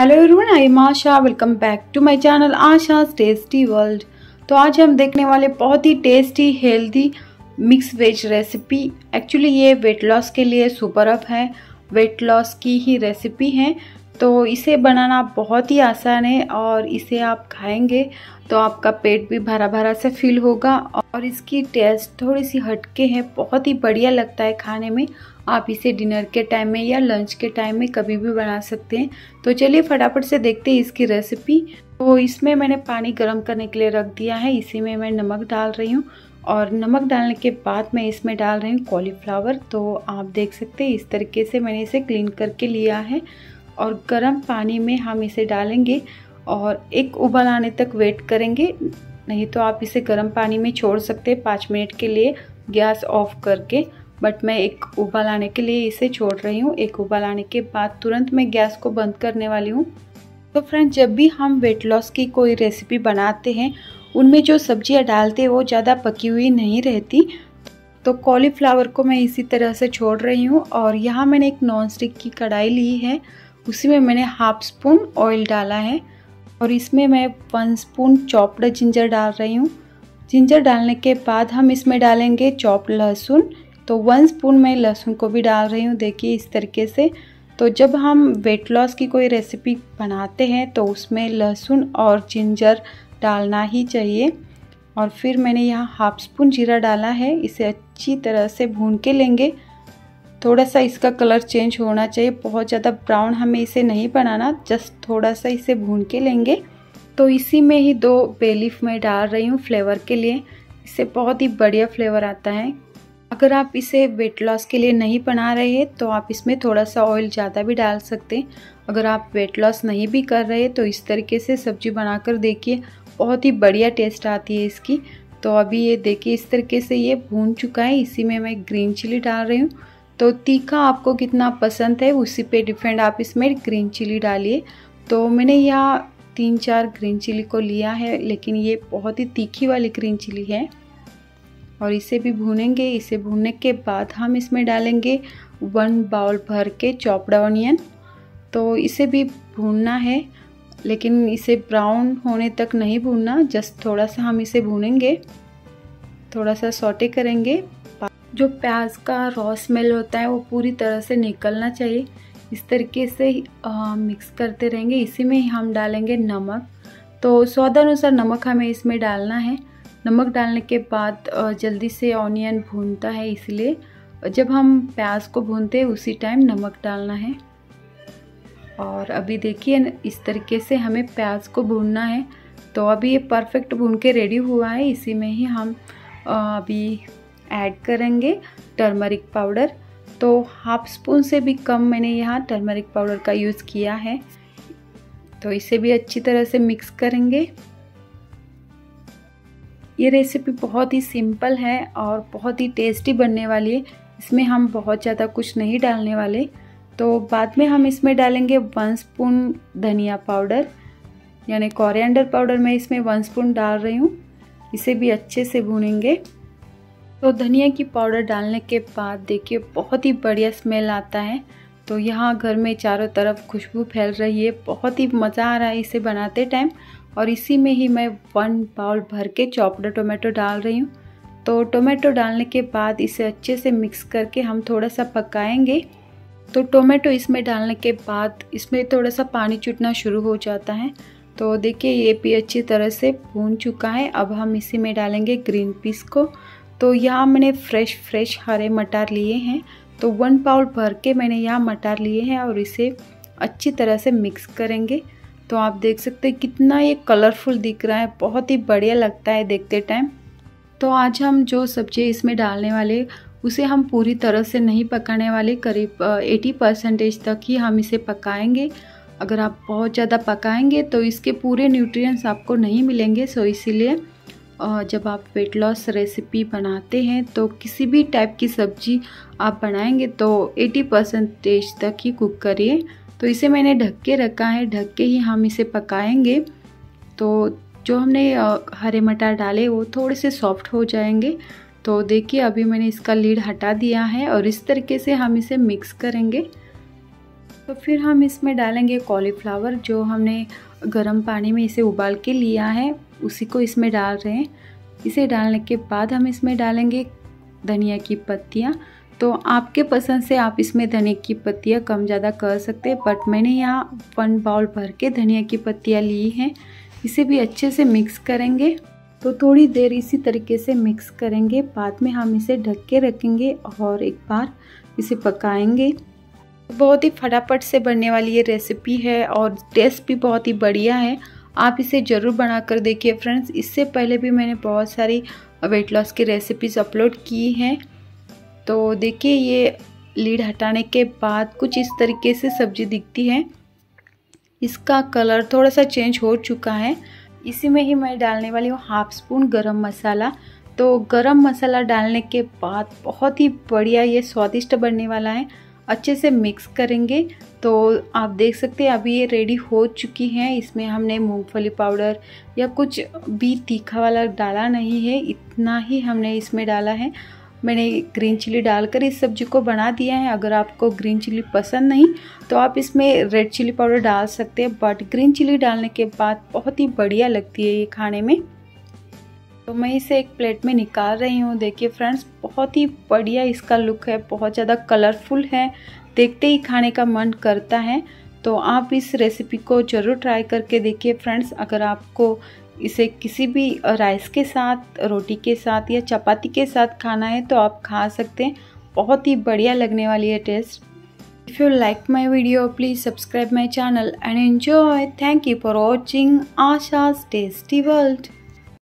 Hello everyone I am Asha welcome back to my channel Asha tasty world तो आज हम देखने वाले बहुत ही tasty healthy mix veg recipe actually ये वेट लॉस के लिए सुपर अप है. वेट लॉस की ही रेसिपी है. तो इसे बनाना बहुत ही आसान है और इसे आप खाएँगे तो आपका पेट भी भरा भरा से फील होगा और इसकी टेस्ट थोड़ी सी हटके है, बहुत ही बढ़िया लगता है खाने में। आप इसे डिनर के टाइम में या लंच के टाइम में कभी भी बना सकते हैं। तो चलिए फटाफट से देखते हैं इसकी रेसिपी तो इसमें मैंने पानी गर्म करने के लिए रख दिया है, इसी में मैं नमक डाल रही हूँ और नमक डालने के बाद मैं इसमें डाल रही हूँ कॉलीफ्लावर तो आप देख सकते हैं इस तरीके से मैंने इसे क्लीन करके लिया है। और गर्म पानी में हम इसे डालेंगे और एक उबाल आने तक वेट करेंगे। नहीं तो आप इसे गर्म पानी में छोड़ सकते हैं पाँच मिनट के लिए गैस ऑफ़ करके, बट मैं एक उबाल आने के लिए इसे छोड़ रही हूँ। एक उबाल आने के बाद तुरंत मैं गैस को बंद करने वाली हूँ। तो फ्रेंड जब भी हम वेट लॉस की कोई रेसिपी बनाते हैं, उनमें जो सब्ज़ियाँ डालते हैं वो ज़्यादा पकी हुई नहीं रहती। तो कॉलीफ्लावर को मैं इसी तरह से छोड़ रही हूँ और यहाँ मैंने एक नॉन स्टिक की कढ़ाई ली है। उसी में मैंने हाफ़ स्पून ऑयल डाला है और इसमें मैं वन स्पून चॉप्ड जिंजर डाल रही हूँ। जिंजर डालने के बाद हम इसमें डालेंगे चॉप लहसुन। तो वन स्पून मैं लहसुन को भी डाल रही हूँ, देखिए इस तरीके से। तो जब हम वेट लॉस की कोई रेसिपी बनाते हैं तो उसमें लहसुन और जिंजर डालना ही चाहिए। और फिर मैंने यहाँ हाफ़ स्पून जीरा डाला है, इसे अच्छी तरह से भून के लेंगे। थोड़ा सा इसका कलर चेंज होना चाहिए। बहुत ज़्यादा ब्राउन हमें इसे नहीं बनाना, जस्ट थोड़ा सा इसे भून के लेंगे। तो इसी में ही दो बेलीफ में डाल रही हूँ फ्लेवर के लिए। इससे बहुत ही बढ़िया फ्लेवर आता है। अगर आप इसे वेट लॉस के लिए नहीं बना रहे हैं तो आप इसमें थोड़ा सा ऑयल ज़्यादा भी डाल सकते हैं। अगर आप वेट लॉस नहीं भी कर रहे तो इस तरीके से सब्ज़ी बनाकर देखिए, बहुत ही बढ़िया टेस्ट आती है इसकी। तो अभी ये देखिए, इस तरीके से ये भून चुका है। इसी में मैं ग्रीन चिली डाल रही हूँ। तो तीखा आपको कितना पसंद है, उसी पे डिपेंड आप इसमें ग्रीन चिली डालिए। तो मैंने यहाँ तीन चार ग्रीन चिली को लिया है, लेकिन ये बहुत ही तीखी वाली ग्रीन चिली है। और इसे भी भूनेंगे, इसे भूनने के बाद हम इसमें डालेंगे वन बाउल भर के चॉपड ऑनियन। तो इसे भी भूनना है, लेकिन इसे ब्राउन होने तक नहीं भूनना, जस्ट थोड़ा सा हम इसे भूनेंगे, थोड़ा सा सोटे करेंगे। जो प्याज का रॉ स्मेल होता है वो पूरी तरह से निकलना चाहिए। इस तरीके से आ, मिक्स करते रहेंगे। इसी में हम डालेंगे नमक। तो स्वादानुसार नमक हमें इसमें डालना है। नमक डालने के बाद जल्दी से ऑनियन भूनता है इसलिए। जब हम प्याज को भूनते हैं उसी टाइम नमक डालना है। और अभी देखिए इस तरीके से हमें प्याज को भूनना है। तो अभी ये परफेक्ट भून के रेडी हुआ है। इसी में ही हम अभी ऐड करेंगे टर्मरिक पाउडर तो हाफ़ स्पून से भी कम मैंने यहाँ टर्मरिक पाउडर का यूज़ किया है। तो इसे भी अच्छी तरह से मिक्स करेंगे। ये रेसिपी बहुत ही सिंपल है और बहुत ही टेस्टी बनने वाली है। इसमें हम बहुत ज़्यादा कुछ नहीं डालने वाले। तो बाद में हम इसमें डालेंगे वन स्पून धनिया पाउडर यानी कोरिएंडर पाउडर मैं इसमें वन स्पून डाल रही हूँ। इसे भी अच्छे से भूनेंगे। तो धनिया की पाउडर डालने के बाद देखिए, बहुत ही बढ़िया स्मेल आता है। तो यहाँ घर में चारों तरफ़ खुशबू फैल रही है, बहुत ही मज़ा आ रहा है इसे बनाते टाइम और इसी में ही मैं वन बाउल भर के चॉपड टोमेटो डाल रही हूँ। तो टोमेटो डालने के बाद इसे अच्छे से मिक्स करके हम थोड़ा सा पकाएँगे। तो टोमेटो इसमें डालने के बाद इसमें थोड़ा सा पानी छूटना शुरू हो जाता है। तो देखिए, ये भी अच्छी तरह से भून चुका है। अब हम इसी में डालेंगे ग्रीन पीस को। तो यहाँ मैंने फ्रेश फ्रेश हरे मटर लिए हैं। तो वन पाउल भर के मैंने यहाँ मटर लिए हैं और इसे अच्छी तरह से मिक्स करेंगे। तो आप देख सकते हैं कितना ये कलरफुल दिख रहा है, बहुत ही बढ़िया लगता है देखते टाइम तो आज हम जो सब्ज़ी इसमें डालने वाले, उसे हम पूरी तरह से नहीं पकाने वाले, करीब 80 परसेंटेज तक ही हम इसे पकाएँगे। अगर आप बहुत ज़्यादा पकाएँगे तो इसके पूरे न्यूट्रिएंट्स आपको नहीं मिलेंगे सो इसीलिए जब आप वेट लॉस रेसिपी बनाते हैं तो किसी भी टाइप की सब्ज़ी आप बनाएँगे तो 80 परसेंटेज तक ही कुक करिए। तो इसे मैंने ढक के रखा है, ढक के ही हम इसे पकाएँगे। तो जो हमने हरे मटर डाले, वो थोड़े से सॉफ्ट हो जाएँगे। तो देखिए, अभी मैंने इसका लीड हटा दिया है और इस तरीके से हम इसे मिक्स करेंगे। तो फिर हम इसमें डालेंगे कॉलीफ्लावर जो हमने गर्म पानी में इसे उबाल के लिया है, उसी को इसमें डाल रहे हैं। इसे डालने के बाद हम इसमें डालेंगे धनिया की पत्तियाँ। तो आपके पसंद से आप इसमें धनिया की पत्तियाँ कम ज़्यादा कर सकते हैं बट मैंने यहाँ वन बाउल भर के धनिया की पत्तियाँ ली हैं। इसे भी अच्छे से मिक्स करेंगे। तो थोड़ी देर इसी तरीके से मिक्स करेंगे। बाद में हम इसे ढक के रखेंगे और एक बार इसे पकाएँगे। बहुत ही फटाफट से बनने वाली ये रेसिपी है और टेस्ट भी बहुत ही बढ़िया है। आप इसे ज़रूर बना कर देखिए फ्रेंड्स इससे पहले भी मैंने बहुत सारी वेट लॉस की रेसिपीज़ अपलोड की हैं। तो देखिए ये लीड हटाने के बाद कुछ इस तरीके से सब्ज़ी दिखती है। इसका कलर थोड़ा सा चेंज हो चुका है। इसी में ही मैं डालने वाली हूँ हाफ़ स्पून गरम मसाला। तो गरम मसाला डालने के बाद बहुत ही बढ़िया ये स्वादिष्ट बनने वाला है। अच्छे से मिक्स करेंगे। तो आप देख सकते हैं, अभी ये रेडी हो चुकी हैं। इसमें हमने मूंगफली पाउडर या कुछ भी तीखा वाला डाला नहीं है। इतना ही हमने इसमें डाला है। मैंने ग्रीन चिली डालकर इस सब्ज़ी को बना दिया है। अगर आपको ग्रीन चिली पसंद नहीं तो आप इसमें रेड चिली पाउडर डाल सकते हैं। बट ग्रीन चिली डालने के बाद बहुत ही बढ़िया लगती है ये खाने में। तो मैं इसे एक प्लेट में निकाल रही हूँ। देखिए फ्रेंड्स बहुत ही बढ़िया इसका लुक है बहुत ज़्यादा कलरफुल है। देखते ही खाने का मन करता है तो आप इस रेसिपी को ज़रूर ट्राई करके देखिए फ्रेंड्स। अगर आपको इसे किसी भी राइस के साथ रोटी के साथ या चपाती के साथ खाना है तो आप खा सकते हैं। बहुत ही बढ़िया लगने वाली है taste. If you like my video, please subscribe my channel and enjoy. Thank you for watching. Asha's Tasty World.